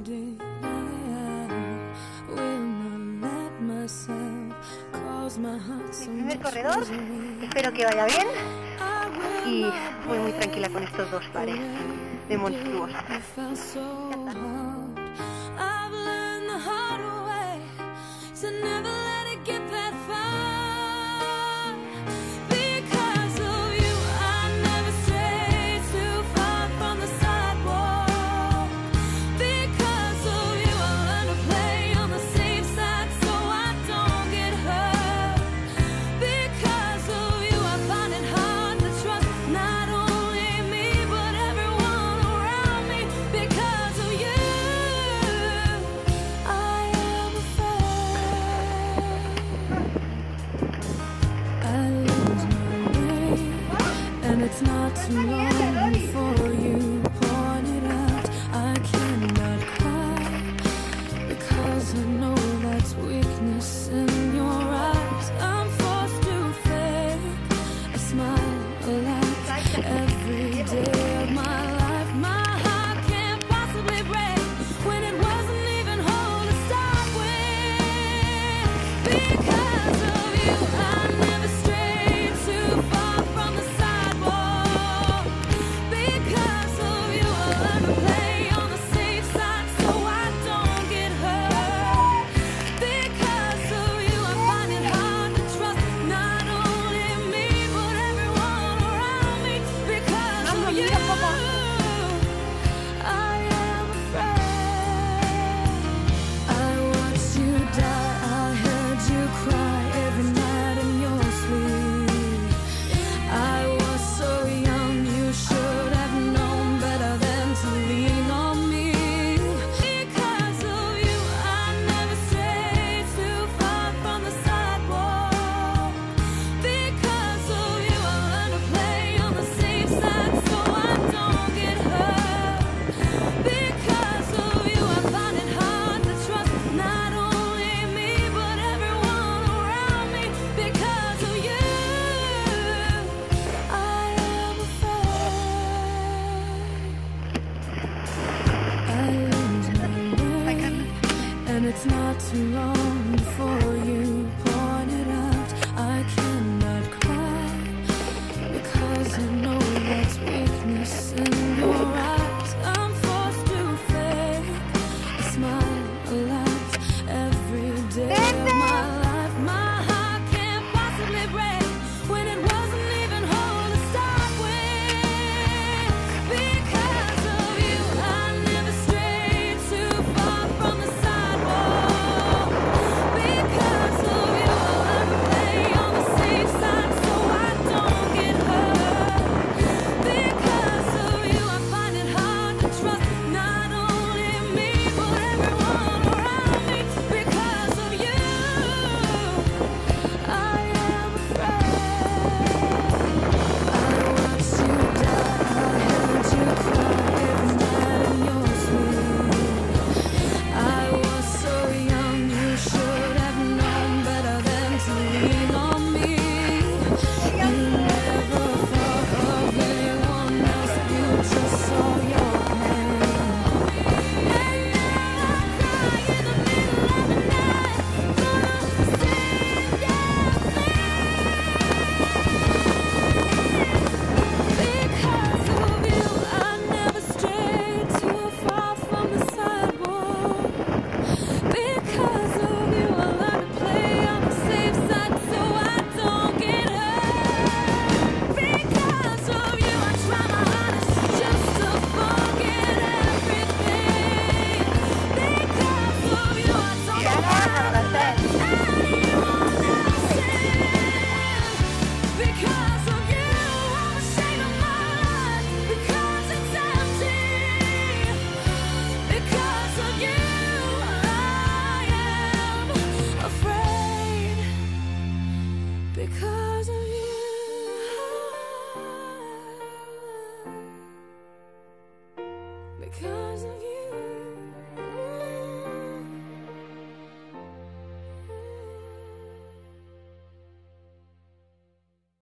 Mi primer corredor, espero que vaya bien. Y voy muy tranquila con estos dos pares de monstruos. Every day of my life. My it's not too long before you point it out. I cannot cry because I know that's weakness in your eyes. I'm forced to fake a smile alive. because of you. Because of you.